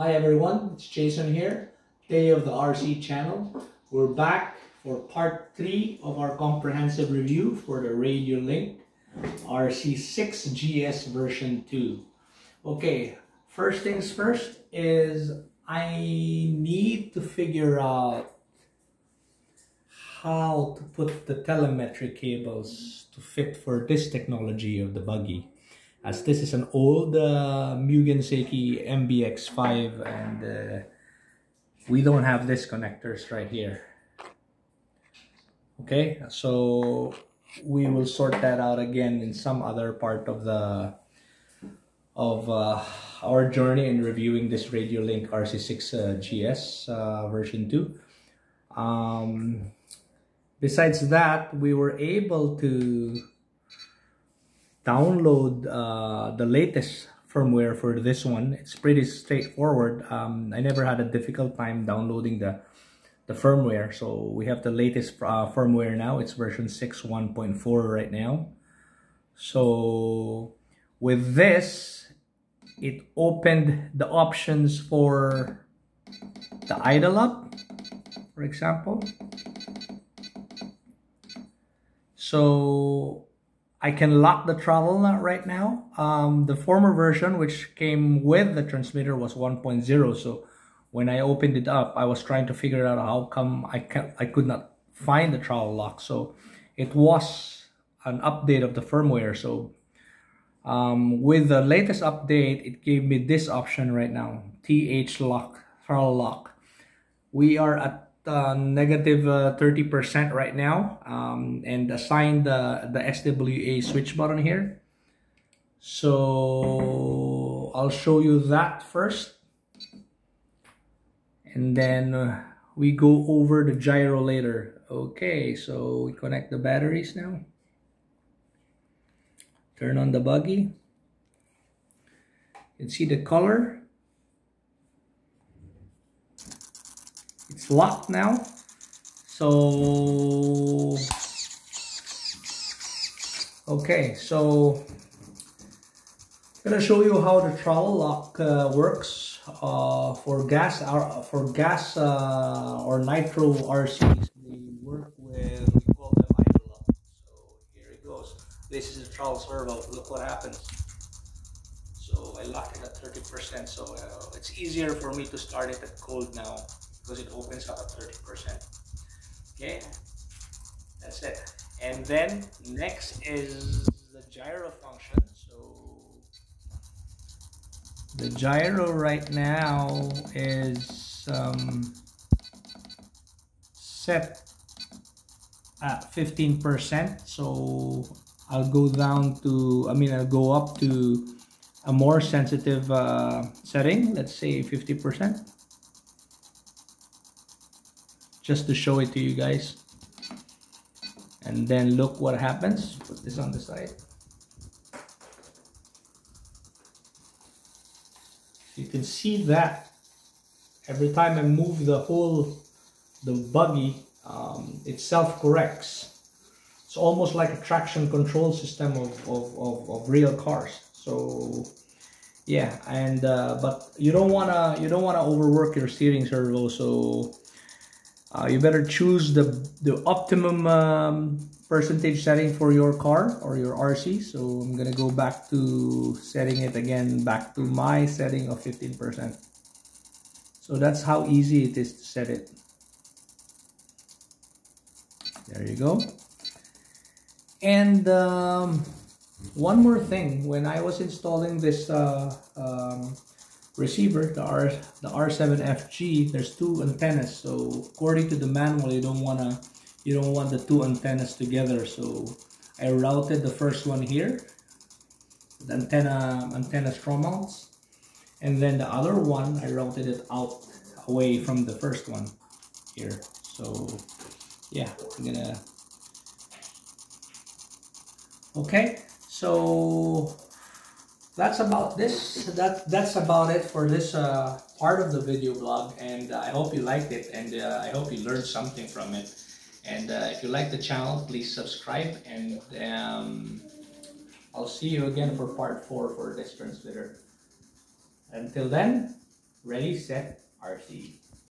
Hi everyone, it's Jason here, Day of the RC channel. We're back for part 3 of our comprehensive review for the Radiolink RC6GS version 2. Okay, first things first is I need to figure out how to put the telemetry cables to fit for this technology of the buggy as this is an old uh, Mugen Seiki MBX5 and uh, we don't have this connectors right here. Okay so we will sort that out again in some other part of the of uh, our journey in reviewing this Radiolink RC6 uh, uh, version 2 um, besides that we were able to download uh, the latest firmware for this one. It's pretty straightforward. Um, I never had a difficult time downloading the the firmware. So we have the latest uh, firmware now. It's version 6.1.4 right now. So with this, it opened the options for the idle up, for example. So I can lock the travel right now. Um, the former version, which came with the transmitter, was 1.0. So when I opened it up, I was trying to figure out how come I, can, I could not find the travel lock. So it was an update of the firmware. So um, with the latest update, it gave me this option right now, TH lock, travel lock. We are at uh, negative 30% uh, right now um, and assign the, the SWA switch button here. So I'll show you that first. And then uh, we go over the gyro later. Okay, so we connect the batteries now. Turn on the buggy. You can see the color locked now. So, okay, so I'm gonna show you how the throttle lock uh, works uh, for gas uh, for gas uh, or nitro RCs. They work with we call them idle lock. So here it goes. This is a throttle servo. Look what happens. So I lock it at 30%. So uh, it's easier for me to start it at cold now because it opens up at 30%. Okay, that's it. And then next is the gyro function. So the gyro right now is um, set at 15%. So I'll go down to, I mean, I'll go up to a more sensitive uh, setting, let's say 50% just to show it to you guys. And then look what happens. Put this on the side. You can see that every time I move the whole the buggy um, it self-corrects. It's almost like a traction control system of, of, of, of real cars. So yeah and uh, but you don't want to you don't want to overwork your steering servo so uh, you better choose the, the optimum um, percentage setting for your car or your RC. So I'm gonna go back to setting it again back to my setting of 15%. So that's how easy it is to set it. There you go. And um, one more thing, when I was installing this uh, um, receiver, the R the R7FG, there's two antennas. So according to the manual, you don't wanna you don't want the two antennas together. So I routed the first one here, the antenna antenna straw mounts, and then the other one I routed it out away from the first one here. So yeah, I'm gonna okay. So that's about this that that's about it for this uh, part of the video blog and uh, I hope you liked it and uh, I hope you learned something from it and uh, if you like the channel please subscribe and um, I'll see you again for part 4 for this transmitter until then Ready, set, RC.